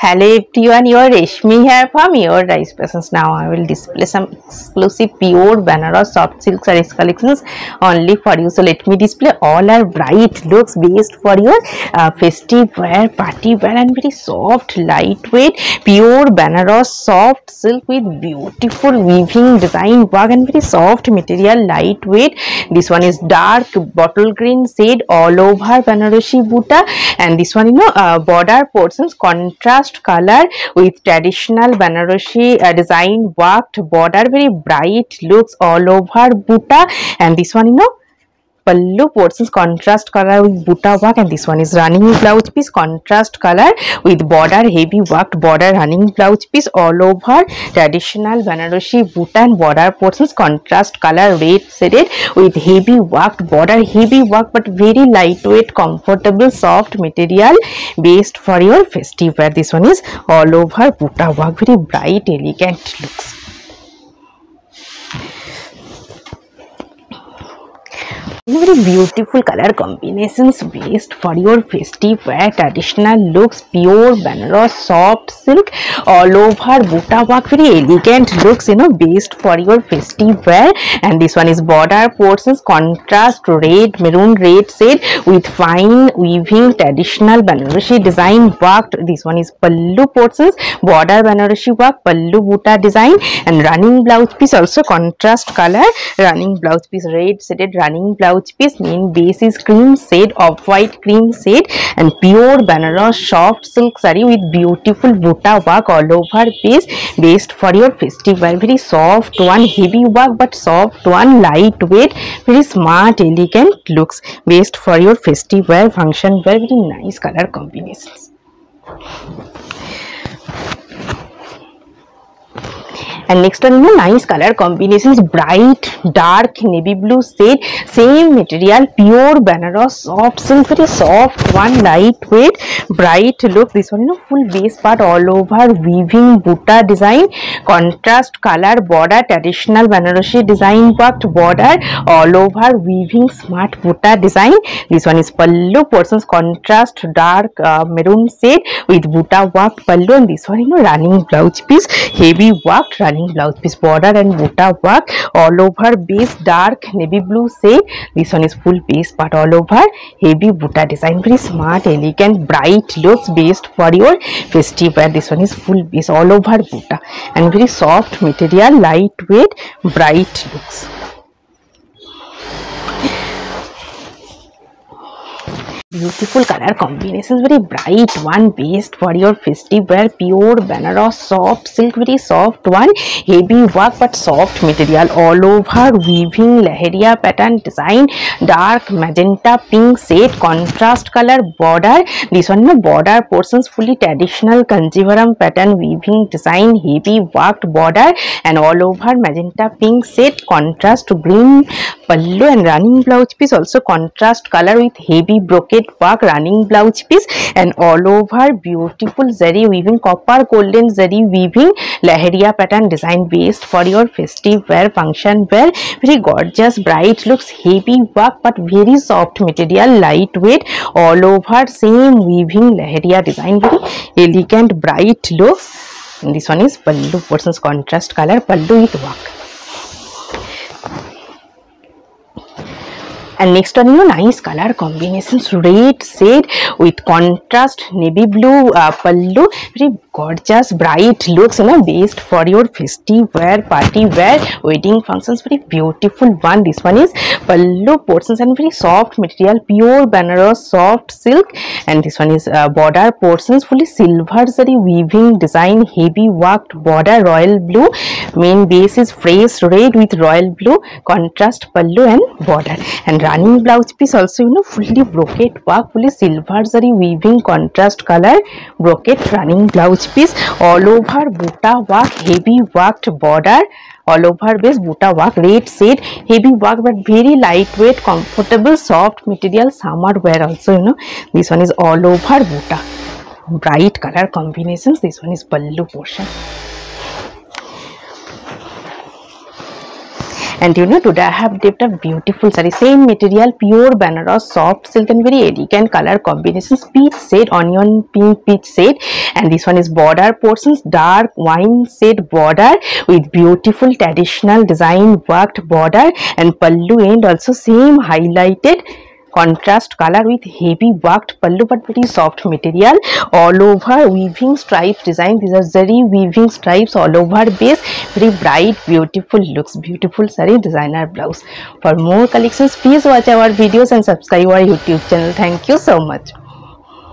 Hello everyone, your Reshmi here from your Rai's Fashions. Now I will display some exclusive pure Banaras soft silk sarees collections only for you. So let me display all our bright looks based for your uh, festive wear, party wear and very soft, lightweight, pure Banaras soft silk with beautiful weaving design work and very soft material, lightweight. This one is dark bottle green shade all over Banarasi Buta and this one you know uh, border portions contrast color with traditional Banarasi uh, design worked border very bright looks all over Buta and this one you know pallu portions contrast color with buta work and this one is running blouse piece. Contrast color with border heavy worked border running blouse piece all over. Traditional Banarasi buta and border portions contrast color red shaded with heavy worked border. Heavy work but very lightweight comfortable soft material based for your festive wear. This one is all over. Buta work very bright elegant looks very beautiful color combinations based for your festive wear. Traditional looks pure banaras soft silk uh, all over buta work very elegant looks you know based for your festive wear. And this one is border portions contrast red maroon red shade with fine weaving traditional banarasi design worked this one is pallu portions border banarasi work pallu buta design. And running blouse piece also contrast color running blouse piece red shaded running blouse piece main base is cream shade of white cream shade and pure Banaras soft silk saree with beautiful buta work all over piece based for your festive wear. Very soft one heavy work but soft one lightweight very smart elegant looks based for your festive wear function very nice color combinations and next one is know nice color combinations bright dark navy blue shade. Same material pure banaras soft silk very soft one lightweight bright look. This one you know full base part all over weaving buta design. Contrast color border traditional banarasi design worked border all over weaving smart buta design. This one is pallu portions contrast dark uh, maroon shade with buta work pallu. And this one you know running blouse piece heavy worked running stunning blouse piece border and buta work all over base dark navy blue so this one is full piece but all over heavy buta design very smart elegant bright looks best for your festival this one is full piece all over buta and very soft material light weight bright looks beautiful color combinations very bright one based for your festive wear. Pure banaras soft silk very soft one. Heavy work but soft material all over. Weaving leheria pattern design. Dark magenta pink shade contrast color border. This one no border portions fully traditional kanjivaram pattern weaving design. Heavy worked border and all over. Magenta pink shade contrast green pallu and running blouse piece also contrast color with heavy brocade work running blouse piece and all over beautiful zari weaving copper golden zari weaving leheria pattern design based for your festive wear function wear. Very gorgeous bright looks heavy work but very soft material lightweight all over same weaving leheria design very elegant bright look. And this one is pallu versus contrast color pallu with work and next one you know nice color combinations. Red shade with contrast navy blue uh, pallu. Very gorgeous bright looks you know based for your festive wear party wear wedding functions. Very beautiful one. This one is pallu portions and very soft material pure banaras soft silk. And this one is uh, border portions fully silver zari weaving design heavy worked border royal blue. Main base is fresh red with royal blue contrast pallu and border. And running blouse piece also you know fully brocade work fully silver zari weaving contrast color brocade running blouse piece all over buta work heavy worked border all over base buta work red shade heavy work but very lightweight comfortable soft material summer wear also you know this one is all over buta bright color combinations this one is pallu portion and you know today i have dipped a beautiful saree same material pure banaras soft silk and very elegant color combinations peach shade onion pink peach shade. And this one is border portions dark wine shade border with beautiful traditional design worked border. And pallu end also same highlighted contrast colour with heavy worked pallu patpati soft material all over weaving stripe design this are zari weaving stripes all over base very bright beautiful looks beautiful sari designer blouse for more collection please watch our videos and subscribe our YouTube channel thank you so much